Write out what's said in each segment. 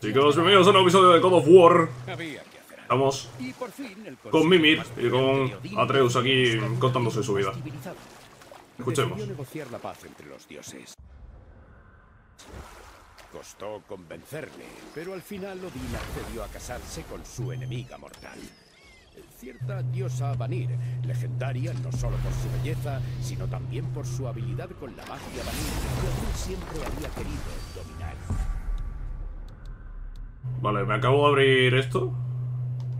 Chicos, bienvenidos a un nuevo episodio de God of War. Estamos con Mimir y con Atreus aquí contándose su vida. Escuchemos. Negociar la paz entre los dioses. Costó convencerle, pero al final Odín accedió a casarse con su enemiga mortal. Cierta diosa Vanir, legendaria no solo por su belleza, sino también por su habilidad con la magia Vanir, que Odín siempre había querido dominar. Vale, me acabo de abrir esto.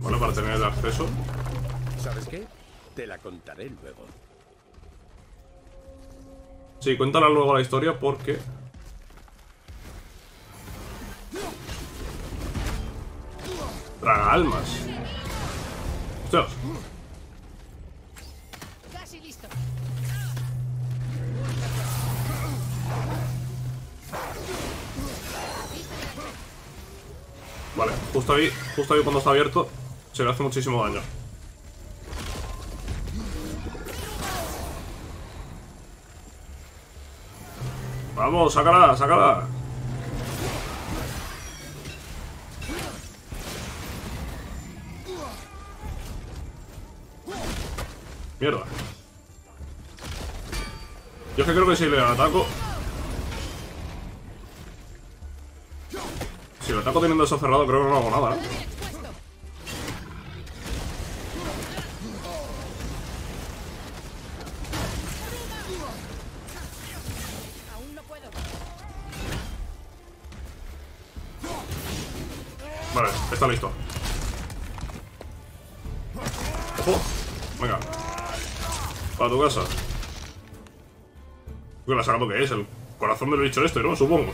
Vale, para tener el acceso. ¿Sabes qué? Te la contaré luego. Sí, cuéntala luego la historia porque... Traga almas. Hostias. Vale, justo ahí, justo ahí cuando está abierto, se le hace muchísimo daño. Vamos, sácala, sácala. Mierda. Yo es que creo que si le ataco... Ataco teniendo eso cerrado, creo que no hago nada, ¿eh? Vale, está listo. ¡Ojo! Venga. Para tu casa. ¿Qué le ha sacado qué es? El corazón del bicho este, ¿no? Supongo.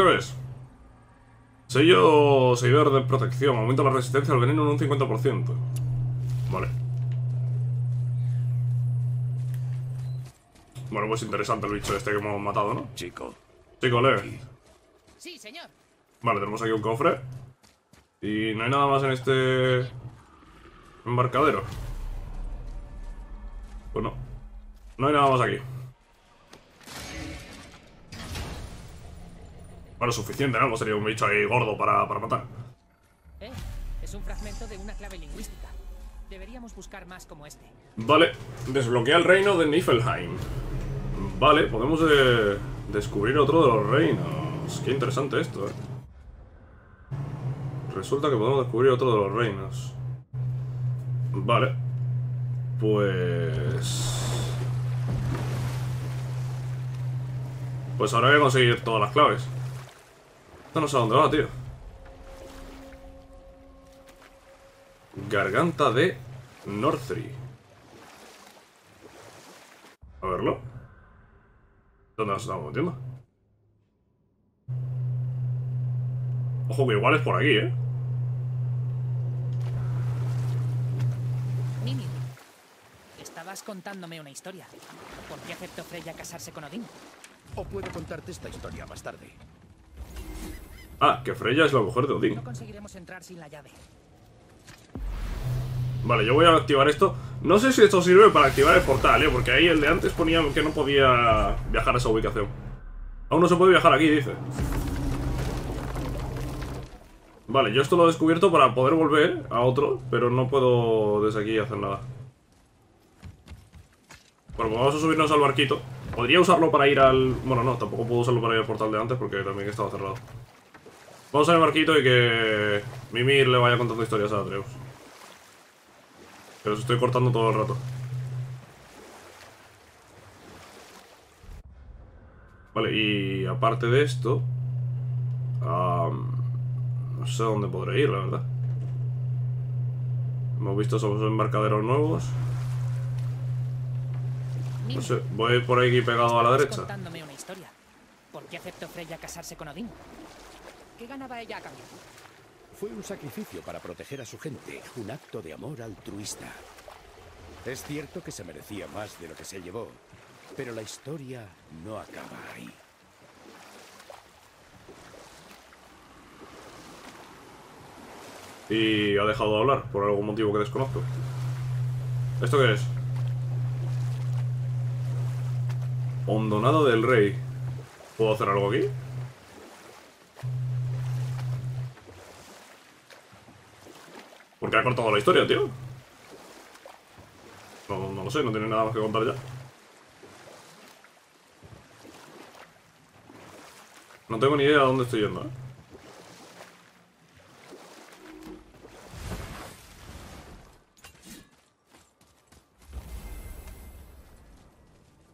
¿Esto qué es? Sello seguidor de protección. Aumenta la resistencia al veneno en un 50%. Vale. Bueno, pues interesante el bicho este que hemos matado, ¿no? Chico, Chico, lee. Sí, señor. Vale, tenemos aquí un cofre. Y no hay nada más en este embarcadero. Pues no. No hay nada más aquí. Bueno, suficiente, ¿no? Sería un bicho ahí gordo para, para matar. Eh, es un fragmento de una clave lingüística. Deberíamos buscar más como este. Vale, desbloquea el reino de Niflheim. Vale, podemos eh, descubrir otro de los reinos. Qué interesante esto, eh. Resulta que podemos descubrir otro de los reinos. Vale. Pues... Pues ahora voy a conseguir todas las claves. Esto no sé a dónde va, tío. Garganta de Northry. A verlo. ¿Dónde nos estamos metiendo? Ojo que igual es por aquí, ¿eh? Mimi, estabas contándome una historia. ¿Por qué aceptó Freya casarse con Odín? o puedo contarte esta historia más tarde. Ah, que Freya es la mujer de Odín. No conseguiremos entrar sin la llave. Vale, yo voy a activar esto. No sé si esto sirve para activar el portal, ¿eh? Porque ahí el de antes ponía que no podía viajar a esa ubicación. Aún no se puede viajar aquí, dice. Vale, yo esto lo he descubierto para poder volver a otro, pero no puedo desde aquí hacer nada. Bueno, pues vamos a subirnos al barquito. Podría usarlo para ir al... Bueno, no, tampoco puedo usarlo para ir al portal de antes porque también estaba cerrado. Vamos al barquito y que Mimir le vaya contando historias a Atreus. Pero os estoy cortando todo el rato. Vale, y aparte de esto... no sé dónde podré ir, la verdad. Hemos visto esos embarcaderos nuevos. No sé, voy por aquí pegado a la derecha. una historia. ¿Por qué aceptó Freya casarse con Odín? ¿Qué ganaba ella a cambio? Fue un sacrificio para proteger a su gente, un acto de amor altruista. Es cierto que se merecía más de lo que se llevó, pero la historia no acaba ahí. Y ha dejado de hablar por algún motivo que desconozco. ¿Esto qué es? Hondonado del Rey. ¿Puedo hacer algo aquí? ¿Por qué ha cortado la historia, tío? No, no lo sé, no tiene nada más que contar ya. No tengo ni idea de dónde estoy yendo, ¿eh?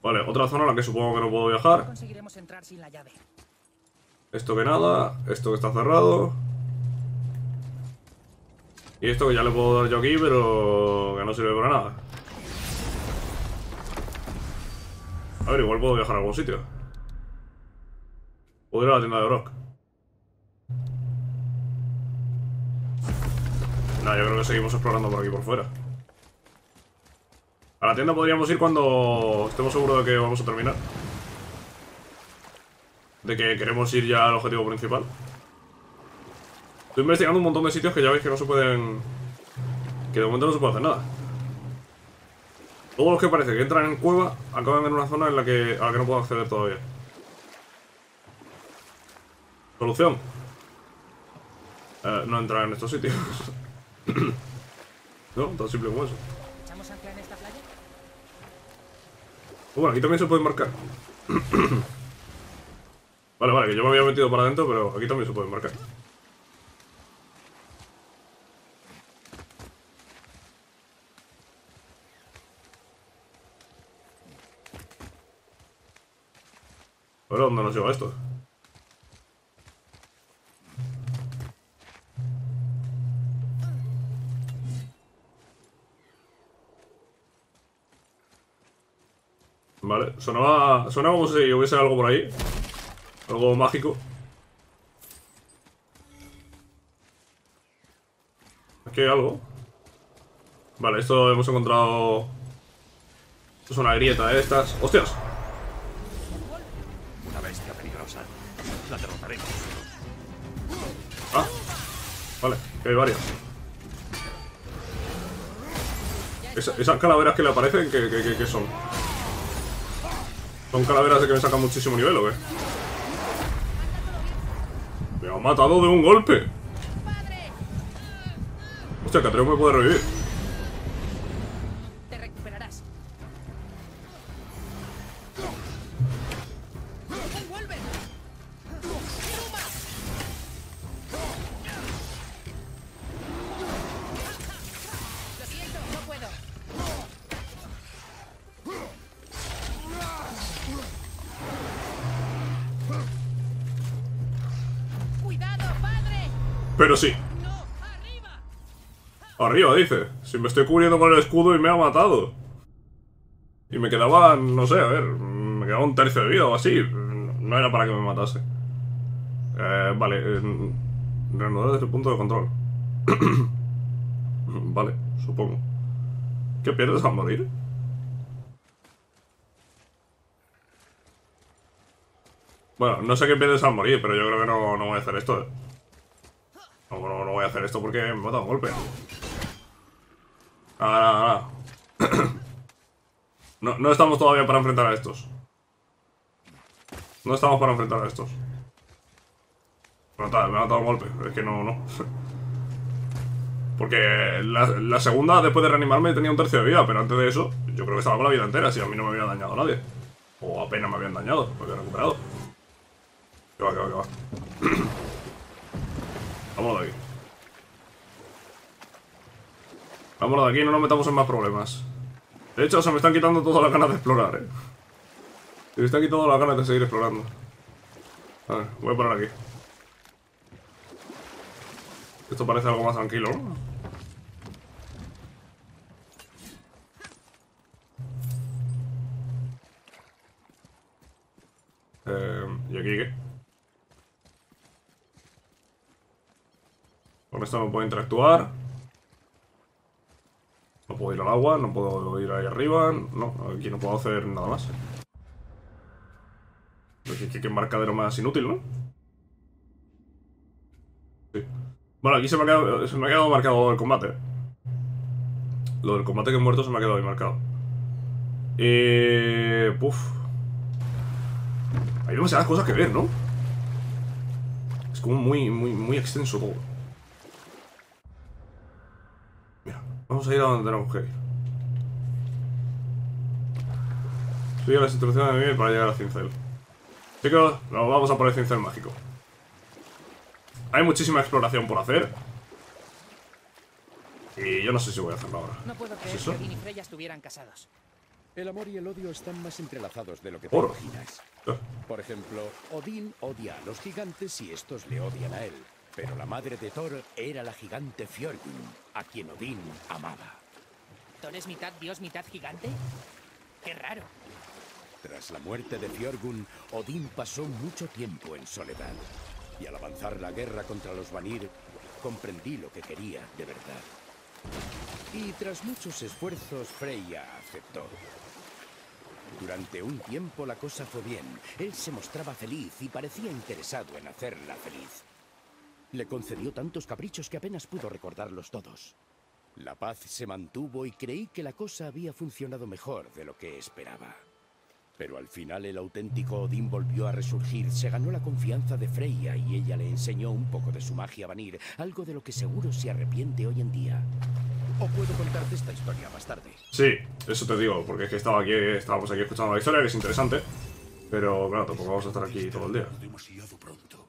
Vale, otra zona a la que supongo que no puedo viajar. Conseguiremos entrar sin la llave. Esto que nada, esto que está cerrado. Y esto que ya le puedo dar yo aquí, pero que no sirve para nada. A ver, igual puedo viajar a algún sitio. Puedo ir a la tienda de Brock. No, yo creo que seguimos explorando por aquí por fuera. A la tienda podríamos ir cuando estemos seguros de que vamos a terminar. De que queremos ir ya al objetivo principal. Estoy investigando un montón de sitios que ya veis que no se pueden... Que de momento no se puede hacer nada. Todos los que parece que entran en cueva acaban en una zona en la que, a la que no puedo acceder todavía. Solución. Eh, no entrar en estos sitios. no, tan simple como eso. ¿Echamos ancla en esta playa? Bueno, aquí también se puede marcar. vale, vale, que yo me había metido para adentro, pero aquí también se puede marcar. ¿Dónde nos lleva esto? Vale, sonaba, sonaba como si hubiese algo por ahí. Algo mágico. Aquí hay algo. Vale, esto hemos encontrado... Esto es una grieta de estas. ¡Hostias! La derrotaremos. Ah, vale, que hay varias. Esa- esas calaveras que le aparecen, ¿qué, qué- qué- qué son? ¿Son calaveras de que me sacan muchísimo nivel o qué? Me ha matado de un golpe. Hostia, que Atreus me puede revivir. Arriba, dice. Si me estoy cubriendo con el escudo y me ha matado. Y me quedaba, no sé, a ver, me quedaba un tercio de vida o así. No era para que me matase. Eh, vale, eh, desde el punto de control. vale, supongo. ¿Qué pierdes al morir? Bueno, no sé qué pierdes al morir, pero yo creo que no, no voy a hacer esto. No, no, no voy a hacer esto porque me mata un golpe. Nada, nada. No, no estamos todavía para enfrentar a estos. No estamos para enfrentar a estos. Me ha matado un golpe. Es que no, no. Porque la, la segunda, después de reanimarme, tenía un tercio de vida, pero antes de eso, yo creo que estaba con la vida entera, si a mí no me había dañado nadie. O apenas me habían dañado, me había recuperado. Que va, que va, que va. Vámonos de aquí. Vámonos de aquí, no nos metamos en más problemas. De hecho, se me están quitando todas las ganas de explorar, eh. Se me están quitando las ganas de seguir explorando. A ver, voy a poner aquí. Esto parece algo más tranquilo, ¿no? Eh, ¿Y aquí qué? Con esto no puedo interactuar. No puedo ir al agua, no puedo ir ahí arriba. No, aquí no puedo hacer nada más. Qué, qué- marcadero más inútil, ¿no? Sí. Bueno, aquí se me ha quedado, se me ha quedado marcado el combate. Lo del combate que he muerto se me ha quedado ahí marcado. Eh, puf. Hay demasiadas cosas que ver, ¿no? Es como muy, muy, muy extenso todo. Mira, vamos a ir a donde tenemos que ir. Sigue las instrucciones de Mimir para llegar a Cincel. Chicos, nos vamos a por el Cincel mágico. Hay muchísima exploración por hacer. Y yo no sé si voy a hacerlo ahora. No puedo ¿Es creer eso? que Odín y Freya estuvieran casados. El amor y el odio están más entrelazados de lo que te imaginas. Eh, Por ejemplo, Odín odia a los gigantes y estos le odian a él. Pero la madre de Thor era la gigante Fjordin, a quien Odín amaba. ¿Thor es mitad dios, mitad gigante? Qué raro. Tras la muerte de Fjorgun, Odín pasó mucho tiempo en soledad. Y al avanzar la guerra contra los Vanir, comprendí lo que quería de verdad. Y tras muchos esfuerzos, Freya aceptó. Durante un tiempo la cosa fue bien. Él se mostraba feliz y parecía interesado en hacerla feliz. Le concedió tantos caprichos que apenas pudo recordarlos todos. La paz se mantuvo y creí que la cosa había funcionado mejor de lo que esperaba. Pero al final el auténtico Odín volvió a resurgir, se ganó la confianza de Freya y ella le enseñó un poco de su magia Vanir, algo de lo que seguro se arrepiente hoy en día. O puedo contarte esta historia más tarde. Sí, eso te digo, porque es que estaba aquí, estábamos aquí escuchando la historia, que es interesante. Pero claro, tampoco vamos a estar aquí todo el día. Demasiado pronto.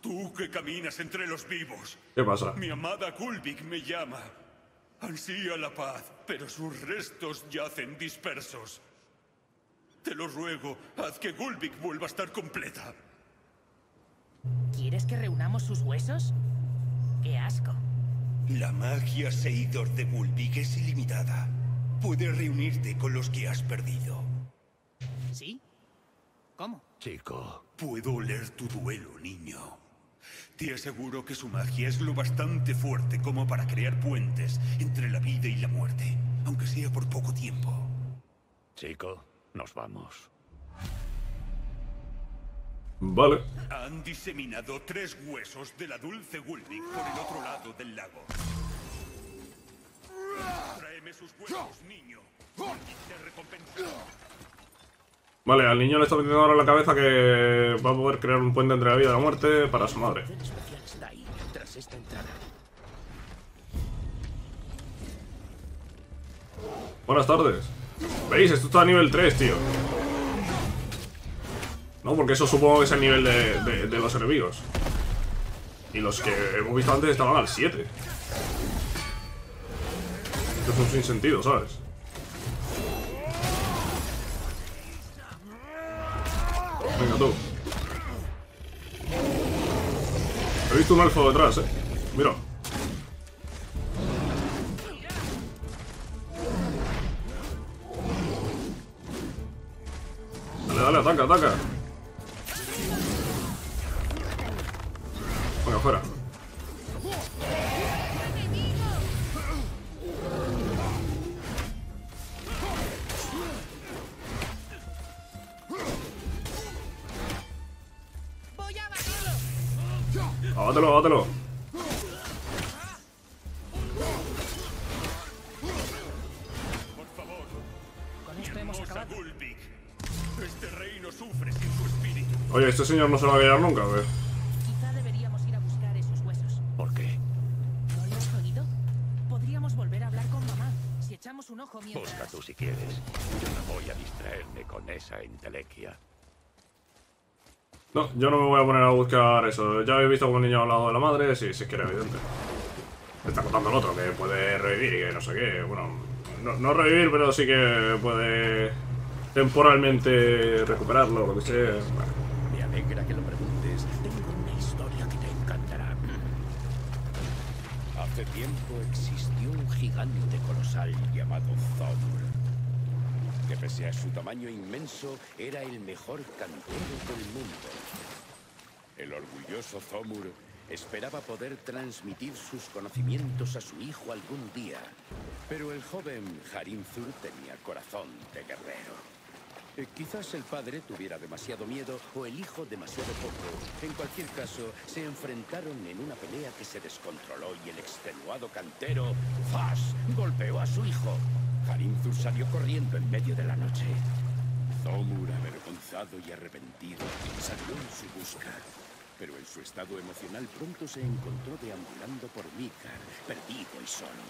Tú que caminas entre los vivos. ¿Qué pasa? Mi amada Gulvik me llama. Ansía la paz, pero sus restos yacen dispersos. Te lo ruego, haz que Gulvik vuelva a estar completa. ¿Quieres que reunamos sus huesos? ¡Qué asco! La magia Seidor de Gulvik es ilimitada. Puedes reunirte con los que has perdido. ¿Sí? ¿Cómo? Chico, Puedo oler tu duelo, niño. Te aseguro que su magia es lo bastante fuerte como para crear puentes entre la vida y la muerte, aunque sea por poco tiempo. chico, nos vamos. Vale. Han diseminado tres huesos de la dulce Gulvik por el otro lado del lago. Tráeme sus huesos, niño. Gulvik te recompensará. Vale, al niño le está metiendo ahora la cabeza que va a poder crear un puente entre la vida y la muerte para su madre. Buenas tardes. ¿Veis? Esto está a nivel 3, tío. No, porque eso supongo que es el nivel de- de los enemigos. Y los que hemos visto antes estaban al 7. Esto es un sinsentido, ¿sabes? Venga tú. He visto un elfo detrás, eh. Mira. Dale, dale, ataca, ataca. Venga, fuera. Señor no se va a quedar nunca, ¿o qué? Quizá deberíamos ir a buscar esos huesos. ¿Por qué? ¿No lo has oído? Podríamos volver a hablar con mamá. Si echamos un ojo mientras... Busca tú si quieres. Yo no voy a distraerme con esa entelequia. No, yo no me voy a poner a buscar eso. Ya habéis visto cómo el niño ha hablado de la madre, sí, sí es que era evidente. Me está contando el otro, que puede revivir y que no sé qué. Bueno, no, no revivir, pero sí que puede temporalmente recuperarlo, lo que sea. Bueno, Me alegra que lo preguntes. Tengo una historia que te encantará. Hace tiempo existió un gigante colosal llamado Thor, que pese a su tamaño inmenso, era el mejor cantero del mundo. El orgulloso Thomur esperaba poder transmitir sus conocimientos a su hijo algún día, pero el joven Harinzur tenía corazón de guerrero. Eh, Quizás el padre tuviera demasiado miedo o el hijo demasiado poco. En cualquier caso, se enfrentaron en una pelea que se descontroló y el extenuado cantero, Fas, golpeó a su hijo. Harinzur salió corriendo en medio de la noche. Zomur, avergonzado y arrepentido, salió en su busca. Pero en su estado emocional pronto se encontró deambulando por Mikar, perdido y solo.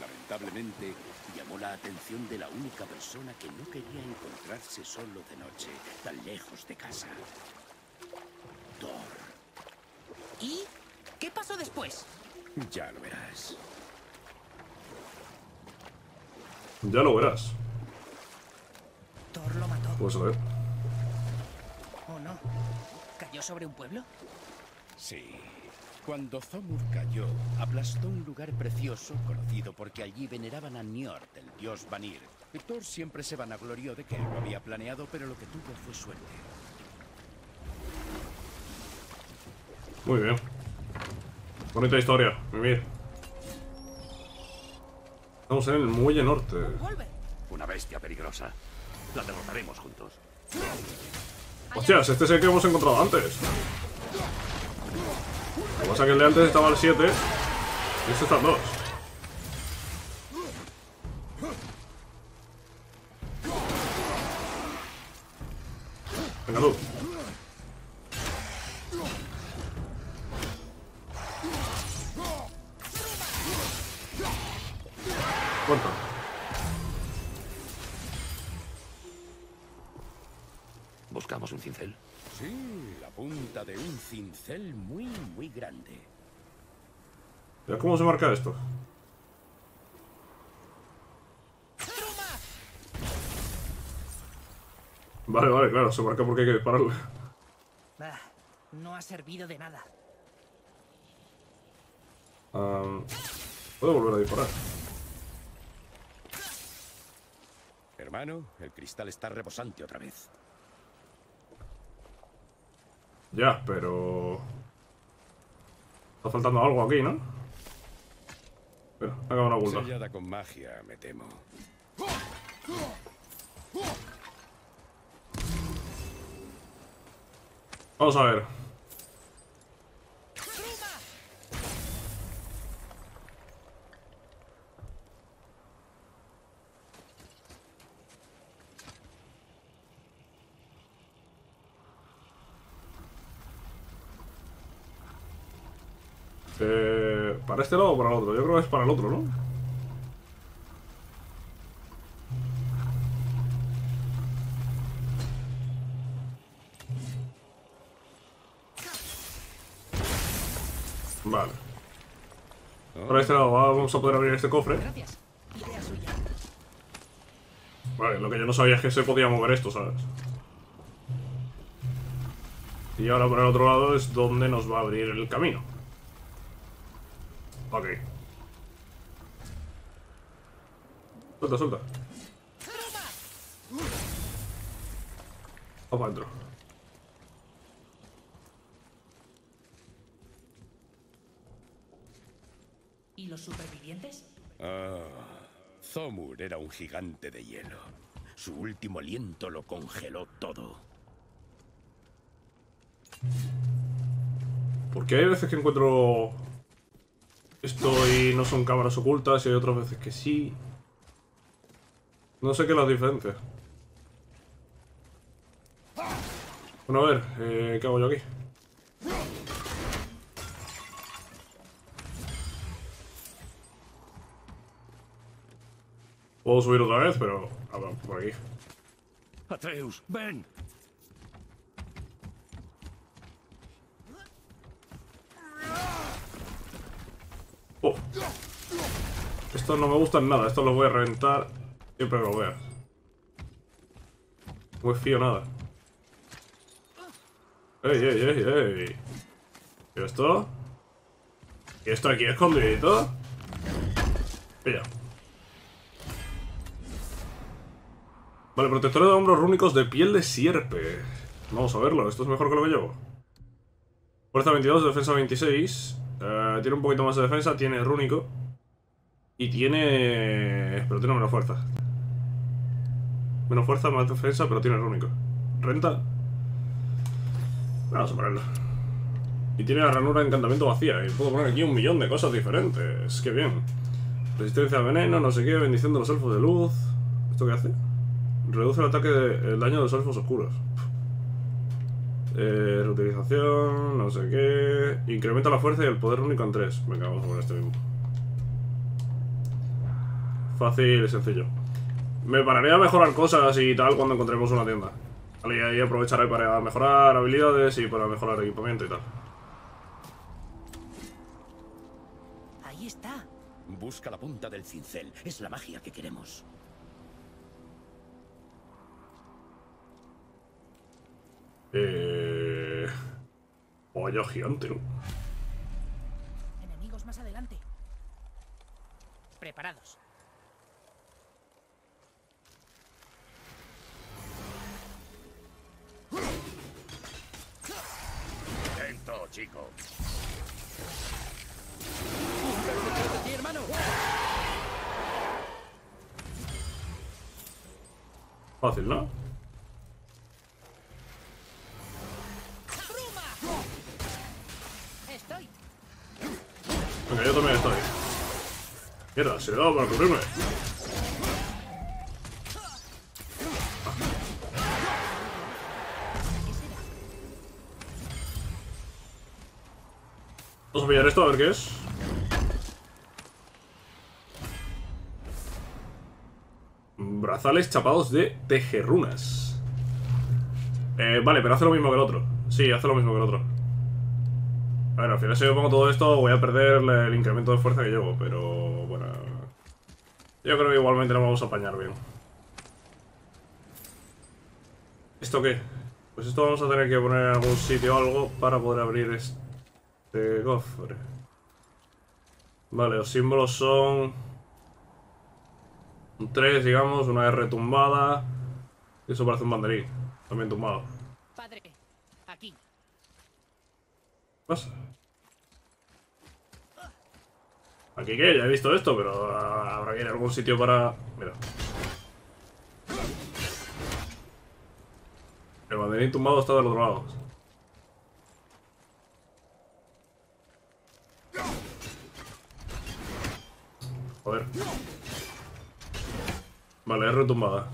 Lamentablemente, llamó la atención de la única persona que no quería encontrarse solo de noche, tan lejos de casa. Thor. ¿Y qué pasó después? Ya lo verás. Ya lo verás. Thor lo mató. Pues a ver. ¿O no? ¿Cayó sobre un pueblo? Sí. Cuando Zomur cayó, aplastó un lugar precioso conocido porque allí veneraban a Njord, el dios Vanir. Thor siempre se vanaglorió de que él lo había planeado, pero lo que tuvo fue suerte. Muy bien. Bonita historia, Mimir. Estamos en el muelle norte. Una bestia peligrosa. La derrotaremos juntos. Hostias, este es el que hemos encontrado antes. Que pasa es que el de antes estaba al 7 y este está al 2. Venga tú. Buscamos un cincel. Sí, la punta de un cincel muy, muy grande. ¿Ya cómo se marca esto? Vale, vale, claro, se marca porque hay que dispararle. Bah, no ha servido de nada. Puedo volver a disparar. Hermano, el cristal está rebosante otra vez. Ya, pero... Está faltando algo aquí, ¿no? Espera, haga una vuelta. Sellada con magia, me temo. Vamos a ver. Eh, ¿Para este lado o para el otro? Yo creo que es para el otro, ¿no? Vale. Para este lado vamos a poder abrir este cofre. Vale, lo que yo no sabía es que se podía mover esto, ¿sabes? Y ahora por el otro lado es donde nos va a abrir el camino. Ok. Suelta, suelta. Vamos para adentro. ¿Y los supervivientes? Ah, Zomur era un gigante de hielo. Su último aliento lo congeló todo. Porque hay veces que encuentro esto y no son cámaras ocultas y hay otras veces que sí. No sé qué es la diferencia. Bueno, a ver, eh, ¿qué hago yo aquí? Puedo subir otra vez, pero... A ver, por aquí. Atreus, ven. Oh. Estos no me gustan nada, estos los voy a reventar siempre que lo vea. No me fío nada. ¡Ey, ey, ey, ey! ¿Y esto? ¿Y esto aquí escondidito? Pilla. Vale, protectores de hombros rúnicos de piel de sierpe. Vamos a verlo, esto es mejor que lo que llevo. Fuerza 22, defensa 26. Eh, tiene un poquito más de defensa, tiene rúnico. Y tiene... Pero tiene menos fuerza. Menos fuerza, más defensa, pero tiene rúnico. Renta. Vamos a ponerlo. Y tiene la ranura de encantamiento vacía. Y puedo poner aquí un millón de cosas diferentes. Qué bien. Resistencia al veneno, no sé qué, bendición de los elfos de luz. ¿Esto qué hace? Reduce el ataque de, el daño de los elfos oscuros. Eh, reutilización, no sé qué. Incrementa la fuerza y el poder único en 3. Venga, vamos a poner este mismo. Fácil y sencillo. Me pararé a mejorar cosas y tal cuando encontremos una tienda. Vale, y ahí aprovecharé para mejorar habilidades y para mejorar equipamiento y tal. Ahí está. Busca la punta del cincel. Es la magia que queremos. Eh... Vaya gigante, ¿no? Enemigos más adelante. Preparados. Lento, chico. ¡Sí, hermano! Fácil, ¿no? Mierda, se le da para cubrirme. Vamos a pillar esto a ver qué es. Brazales chapados de tejerrunas. Eh, vale, pero hace lo mismo que el otro. Sí, hace lo mismo que el otro. Ver, al final si yo pongo todo esto voy a perder el incremento de fuerza que llevo, pero bueno... Yo creo que igualmente nos vamos a apañar bien. ¿Esto qué? Pues esto vamos a tener que poner en algún sitio o algo para poder abrir este cofre. Vale, los símbolos son... Un 3, digamos, una R tumbada... Y eso parece un banderín, también tumbado. Padre, aquí. ¿Qué pasa? Aquí que ya he visto esto, pero habrá que ir a algún sitio para. Mira. El banderín tumbado está del otro lado. Joder. Vale, es retumbada.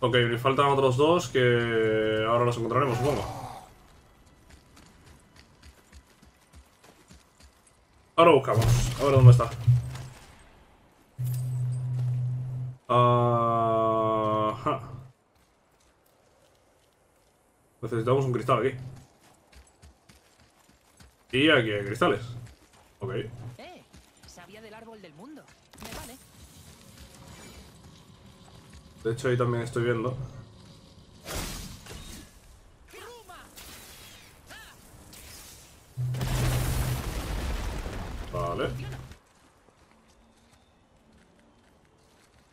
Ok, me faltan otros dos que ahora los encontraremos, supongo. Ahora buscamos. A ver dónde está. Ajá. Necesitamos un cristal aquí. Y aquí hay cristales. Ok. Eh, sabía del árbol del mundo. Me vale. De hecho, ahí también estoy viendo.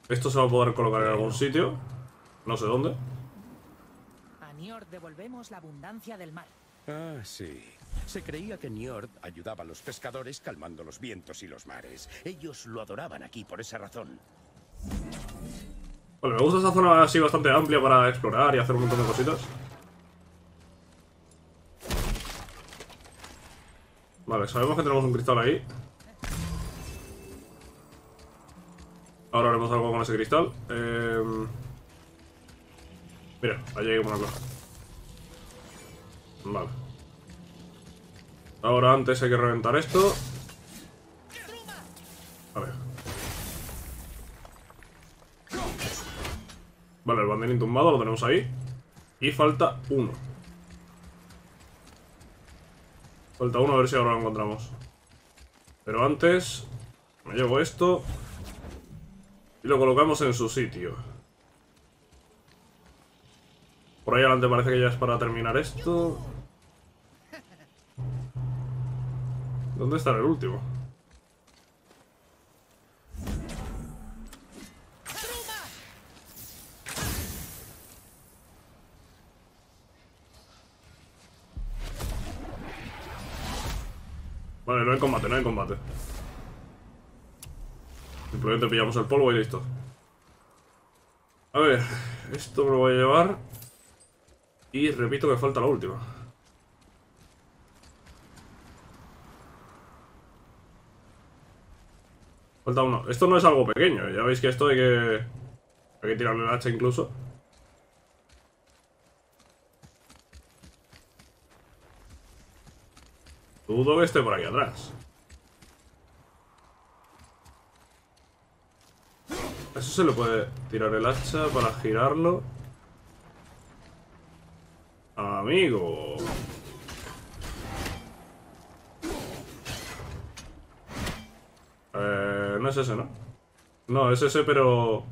Esto se va a poder colocar en algún sitio. No sé dónde. A Nior devolvemos la abundancia del mar. Ah, sí. Se creía que Njord ayudaba a los pescadores calmando los vientos y los mares. Ellos lo adoraban aquí por esa razón. Vale, me gusta esta zona así bastante amplia para explorar y hacer un montón de cositas. Vale, sabemos que tenemos un cristal ahí. Ahora haremos algo con ese cristal. Eh... Mira, allí hay una cosa. Vale. Ahora antes hay que reventar esto. Vale. Vale, el banderín tumbado lo tenemos ahí. Y falta uno. Falta uno, a ver si ahora lo encontramos. Pero antes, me llevo esto. Y lo colocamos en su sitio. Por ahí adelante parece que ya es para terminar esto. ¿Dónde está el último? Vale, no hay combate, no hay combate. Simplemente pillamos el polvo y listo. A ver, esto me lo voy a llevar. Y repito que falta la última. Falta uno. Esto no es algo pequeño, ya veis que esto hay que... Hay que tirarle el hacha incluso. Dudo que esté por ahí atrás. Eso se le puede tirar el hacha para girarlo. Amigo. Eh, no es ese, ¿no? No, es ese, pero...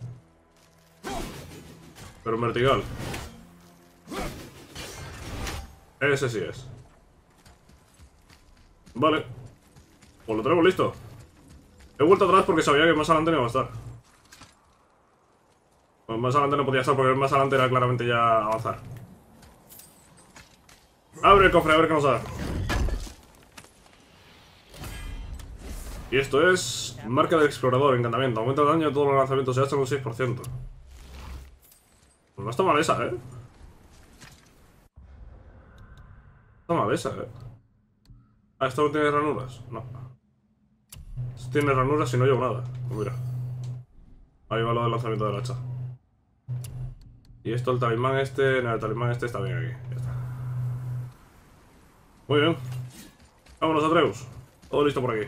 Pero en vertical. Ese sí es. Vale. Pues lo tenemos listo. He vuelto atrás porque sabía que más adelante no iba a estar. Más adelante no podía estar porque más adelante era claramente ya avanzar. Abre el cofre, a ver qué nos da. Y esto es... Marca del explorador, encantamiento. Aumenta el daño de todos los lanzamientos hasta un 6%. Pues no está mal esa, ¿eh? Está mal esa, ¿eh? Ah, ¿esto no tiene ranuras? No. Esto tiene ranuras y no llevo nada. Pues mira. Ahí va lo del lanzamiento del hacha. Y esto, el talismán este... No, el talismán este está bien aquí. Ya está. Muy bien. Vámonos, Atreus. Todo listo por aquí.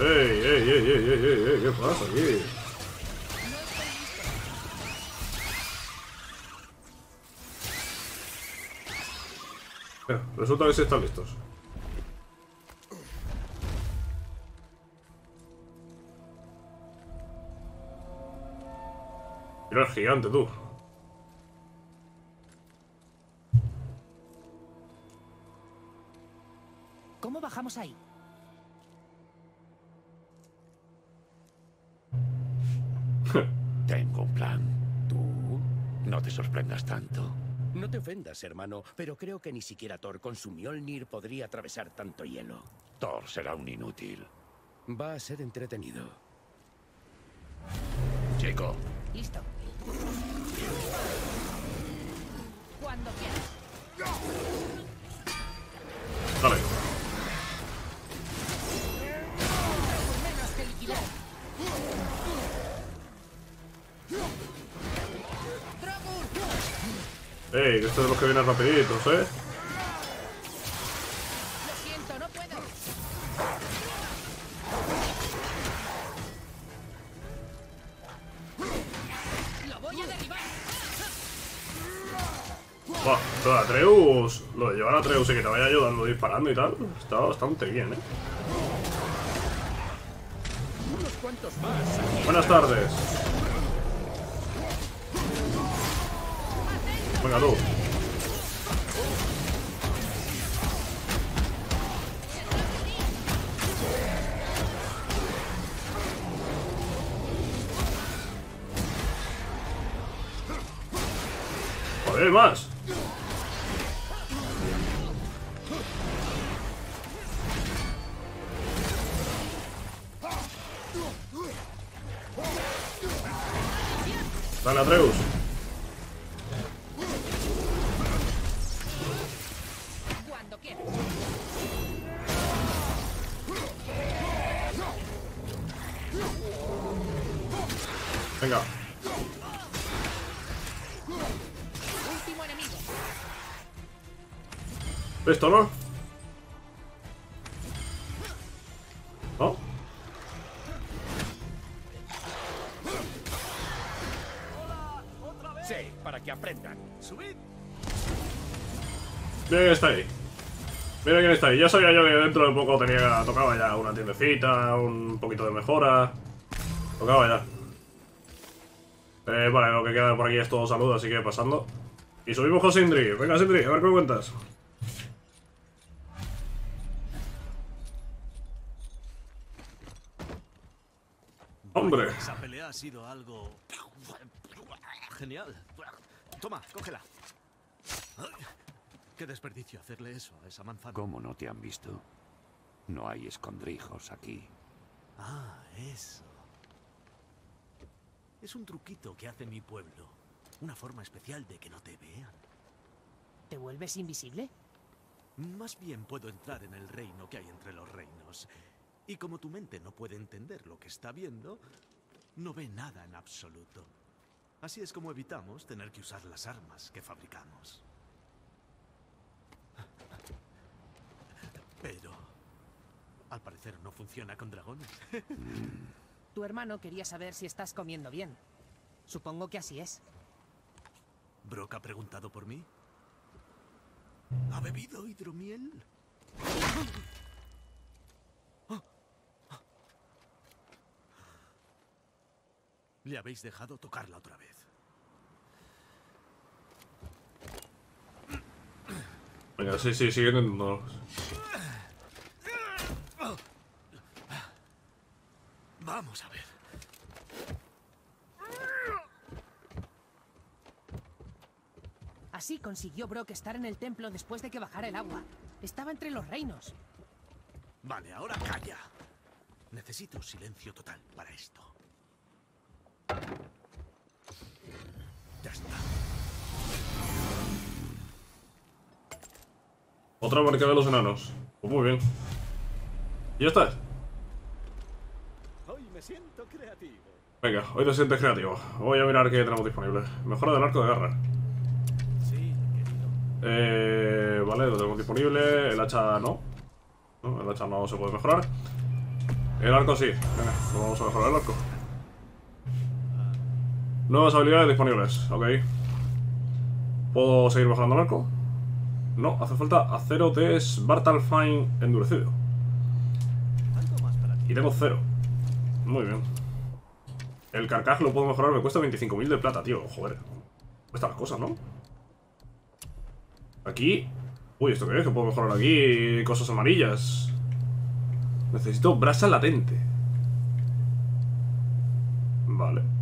¡Ey, ey, ey, ey, ey, ey, ey! ¿Qué pasa aquí? Resulta que sí están listos. El gigante, tú. ¿Cómo bajamos ahí? Tengo un plan. ¿Tú? No te sorprendas tanto. No te ofendas, hermano, pero creo que ni siquiera Thor con su Mjolnir podría atravesar tanto hielo. Thor será un inútil. Va a ser entretenido. Chico, Listo. Dale. Ey, que esto es de los que vienen rapiditos, ¿eh? Lo de llevar a Atreus y que te vaya ayudando disparando y tal, está bastante bien, ¿eh? Buenas tardes. Venga tú. Joder, más. ¿Esto no? ¿No? Sí, para que aprendan. ¡Subid! Mira quién está ahí. Mira quién está ahí. Ya sabía yo que dentro de poco tenía, tocaba ya una tiendecita, un poquito de mejora. Tocaba ya. Eh, vale, lo que queda por aquí es todo salud, así que pasando. Y subimos con Sindri. Venga, Sindri, a ver qué cuentas. Hombre. Esa pelea ha sido algo... Genial. Toma, cógela. Qué desperdicio hacerle eso a esa manzana. ¿cómo no te han visto? No hay escondrijos aquí. Ah, eso. Es un truquito que hace mi pueblo. Una forma especial de que no te vean. ¿Te vuelves invisible? Más bien puedo entrar en el reino que hay entre los reinos. Y como tu mente no puede entender lo que está viendo, no ve nada en absoluto. Así es como evitamos tener que usar las armas que fabricamos. Pero... Al parecer no funciona con dragones. Tu hermano quería saber si estás comiendo bien. Supongo que así es. ¿Brock ha preguntado por mí? ¿Ha bebido hidromiel? Le habéis dejado tocarla otra vez. Venga, sí, sí, sigue intentando. Vamos a ver. Así consiguió Brock estar en el templo después de que bajara el agua. Estaba entre los reinos. Vale, ahora calla. Necesito silencio total para esto. Está. Otra marca de los enanos. Pues muy bien. Y ya está. Hoy me siento creativo. Venga, hoy te sientes creativo. Voy a mirar qué tenemos disponible. Mejora del arco de guerra. Sí, querido. Eh, vale, lo tenemos disponible. El hacha no. No, El hacha no se puede mejorar. El arco sí. Venga, vamos a mejorar el arco. Nuevas habilidades disponibles. Ok. ¿Puedo seguir mejorando el arco? No, hace falta acero de Svartalfheim endurecido. Y tengo cero. Muy bien. El carcaj lo puedo mejorar, me cuesta 25.000 de plata, tío. Joder. Cuesta las cosas, ¿no? Aquí... Uy, ¿esto qué es? Que puedo mejorar aquí cosas amarillas. Necesito brasa latente. Vale.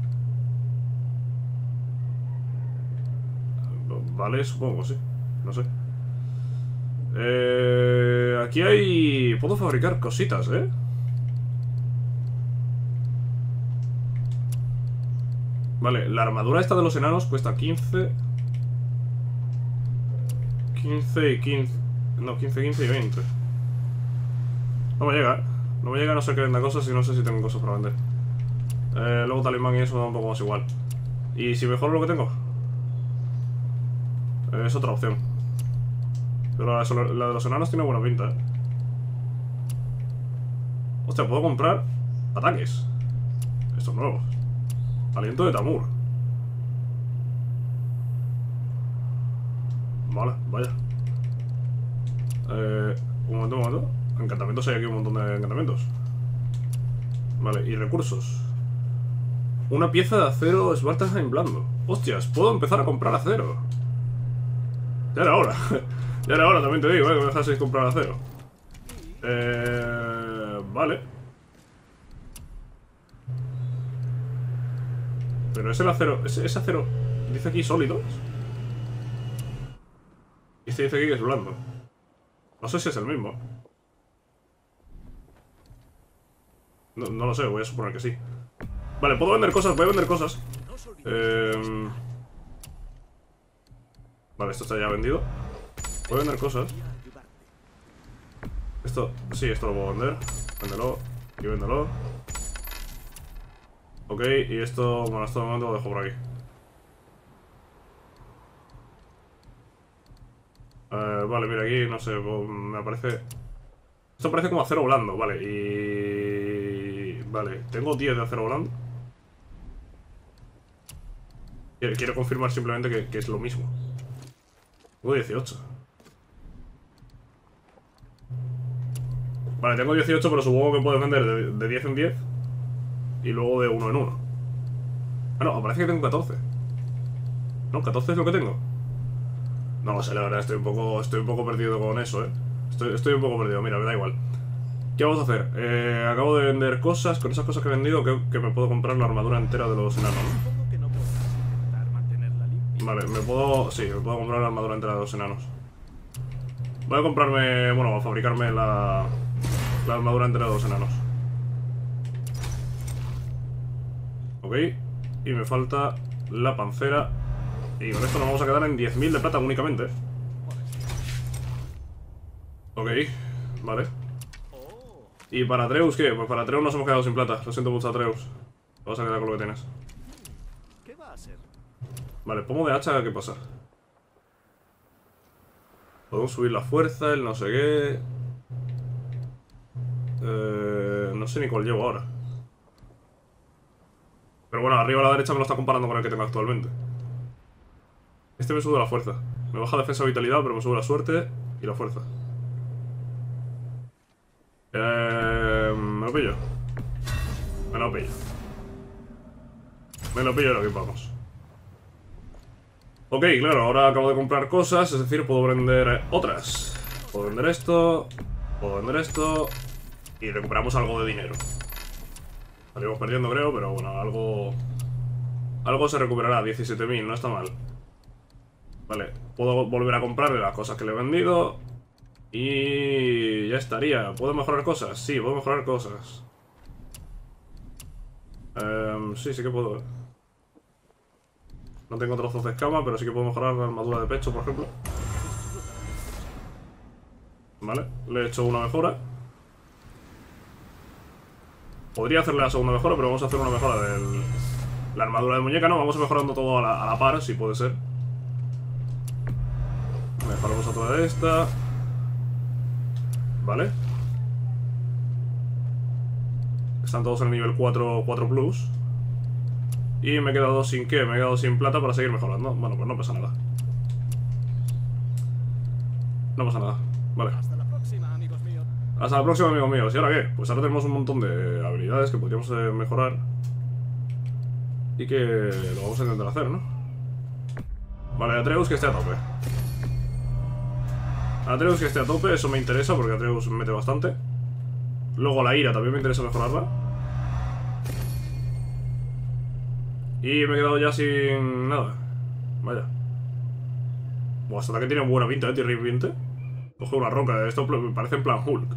Vale, supongo, sí. No sé. Eh, aquí hay... Puedo fabricar cositas, ¿eh? Vale, la armadura esta de los enanos cuesta 15... 15 y 15... No, 15, 15 y 20. No me llega, ¿eh? No me llega a no ser que venda cosas y no sé si tengo cosas para vender. Eh, luego talismán y eso da un poco más igual. ¿Y si mejoro lo que tengo? Eh, es otra opción. Pero la, de los enanos tiene buena pinta, ¿eh? Hostia, puedo comprar ataques. Estos nuevos. Aliento de Tamur. Vale, vaya. Eh, un momento, un momento. Encantamientos hay aquí un montón de encantamientos. Vale, y recursos. Una pieza de acero Svartalheim blando. Hostias, puedo empezar a comprar acero. Ya era hora. ya era hora, también te digo, eh, que me dejaseis comprar acero. Eh, vale. Pero es el acero. ¿Es, es acero? Dice aquí sólidos. Y este dice aquí que es blando. No sé si es el mismo. No, no lo sé, voy a suponer que sí. Vale, puedo vender cosas, voy a vender cosas. Eh... Vale, esto está ya vendido. Voy a vender cosas. Esto, sí, esto lo puedo vender. Véndelo y véndelo. Ok, y esto, bueno, esto de momento lo dejo por aquí. Eh, vale, mira, aquí, no sé, me aparece... Esto parece como acero blando, vale, y... Vale, tengo 10 de acero blando. Quiero, confirmar simplemente que es lo mismo. Tengo 18. Vale, tengo 18, pero supongo que puedes vender de, de 10 en 10 y luego de 1 en 1. Ah, no, parece que tengo 14. No, 14 es lo que tengo. No lo sé, la verdad, estoy un poco, estoy un poco perdido con eso, eh. Estoy, estoy un poco perdido, mira, me da igual. ¿Qué vamos a hacer? Eh, acabo de vender cosas, con esas cosas que he vendido, que, que me puedo comprar la armadura entera de los enanos, Vale, me puedo... Sí, me puedo comprar la armadura entera de los enanos. Voy a comprarme... Bueno, a fabricarme la... La armadura entera de los enanos. Ok. Y me falta la pancera. Y con esto nos vamos a quedar en 10.000 de plata únicamente. Ok, vale. ¿Y para Atreus qué? Pues para Atreus nos hemos quedado sin plata. Lo siento mucho, Atreus. Vamos a quedar con lo que tienes. ¿Qué va a ser? Vale, pomo de hacha, ¿qué pasa? Podemos subir la fuerza, el no sé qué. Eh, no sé ni cuál llevo ahora. Pero bueno, arriba a la derecha me lo está comparando con el que tengo actualmente. Este me sube la fuerza. Me baja defensa vitalidad, pero me sube la suerte y la fuerza. Eh, me lo pillo. Me lo pillo. Me lo pillo y lo equipamos. Ok, claro, ahora acabo de comprar cosas, es decir, puedo vender otras. Puedo vender esto, puedo vender esto y recuperamos algo de dinero. Salimos perdiendo, creo, pero bueno, algo... Algo se recuperará, 17.000, no está mal. Vale, puedo volver a comprarle las cosas que le he vendido. Y ya estaría. ¿Puedo mejorar cosas? Sí, puedo mejorar cosas. Em, sí, sí que puedo. No tengo trozos de escama, pero sí que puedo mejorar la armadura de pecho, por ejemplo. Vale, le he hecho una mejora. Podría hacerle la segunda mejora, pero vamos a hacer una mejora de la armadura de muñeca, ¿no? Vamos mejorando todo a la, a par, si puede ser. Mejoramos otra de esta. Vale. Están todos en el nivel 4, 4 plus. Y me he quedado sin qué, me he quedado sin plata para seguir mejorando. Bueno, pues no pasa nada. No pasa nada. Vale. Hasta la próxima, amigos míos. Hasta la próxima, amigos míos. ¿Y ahora qué? Pues ahora tenemos un montón de habilidades que podríamos eh, mejorar. Y que lo vamos a intentar hacer, ¿no? Vale, Atreus que esté a tope. Atreus que esté a tope, eso me interesa porque Atreus mete bastante. Luego la ira también me interesa mejorarla. Y me he quedado ya sin nada. Vaya. Buah, hasta que tiene buena pinta, ¿eh? 20. Coge una roca, esto me parece en plan Hulk.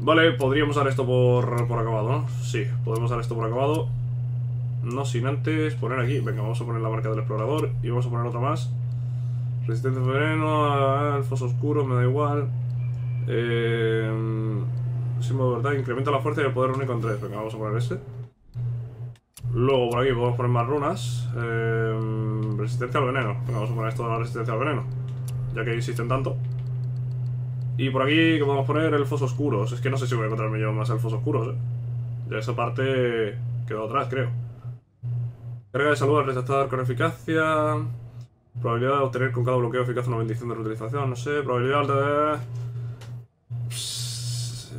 Vale, podríamos dar esto por, por acabado, ¿no? Sí, podemos dar esto por acabado. No sin antes poner aquí. Venga, vamos a poner la marca del explorador y vamos a poner otra más. Resistencia al veneno, al foso oscuro, me da igual. Eh, símbolo de verdad, incrementa la fuerza y el poder único en 3. Venga, vamos a poner este. Luego por aquí podemos poner más runas. Eh, resistencia al veneno. Venga, vamos a poner esto de la resistencia al veneno. Ya que existen tanto. Y por aquí que podemos poner elfos oscuros. Es que no sé si voy a encontrarme yo más elfos oscuros, eh. Ya esa parte quedó atrás, creo. Carga de salud al rechazar con eficacia. Probabilidad de obtener con cada bloqueo eficaz una bendición de reutilización. No sé, probabilidad de... Psst,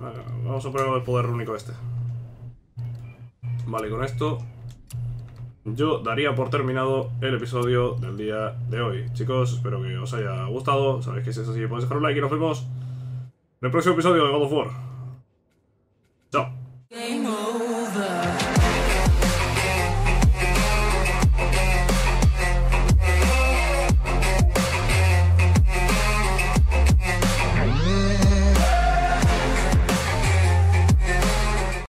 venga, Vamos a poner el poder único este. Vale, con esto yo daría por terminado el episodio del día de hoy. Chicos, espero que os haya gustado. Sabéis que si es así podéis dejar un like y nos vemos en el próximo episodio de God of War.